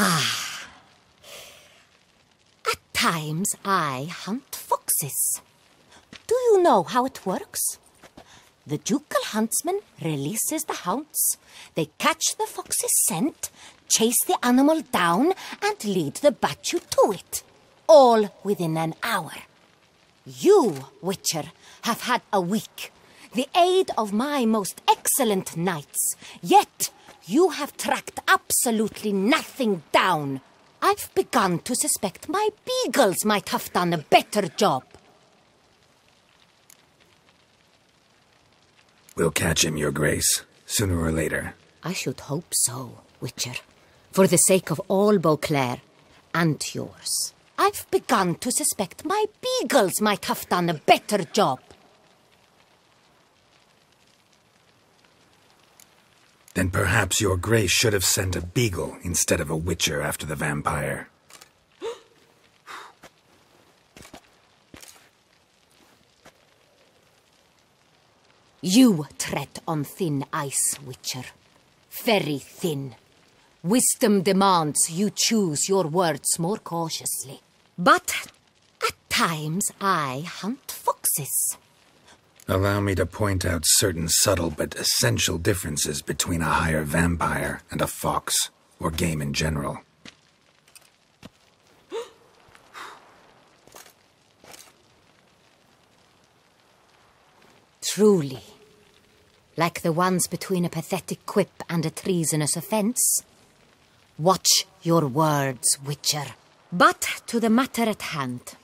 Ah. At times I hunt foxes. Do you know how it works? The ducal huntsman releases the hounds. They catch the fox's scent, chase the animal down, and lead the battue to it. All within an hour. You, Witcher, have had a week. The aid of my most excellent knights. Yet you have tracked absolutely nothing down. I've begun to suspect my beagles might have done a better job. We'll catch him, Your Grace, sooner or later. I should hope so, Witcher. For the sake of all Beauclair and yours. I've begun to suspect my beagles might have done a better job. Then perhaps Your Grace should have sent a beagle instead of a witcher after the vampire. You tread on thin ice, Witcher. Very thin. Wisdom demands you choose your words more cautiously. But at times I hunt foxes. Allow me to point out certain subtle but essential differences between a higher vampire and a fox, or game in general. Truly. Like the ones between a pathetic quip and a treasonous offence. Watch your words, Witcher. But to the matter at hand.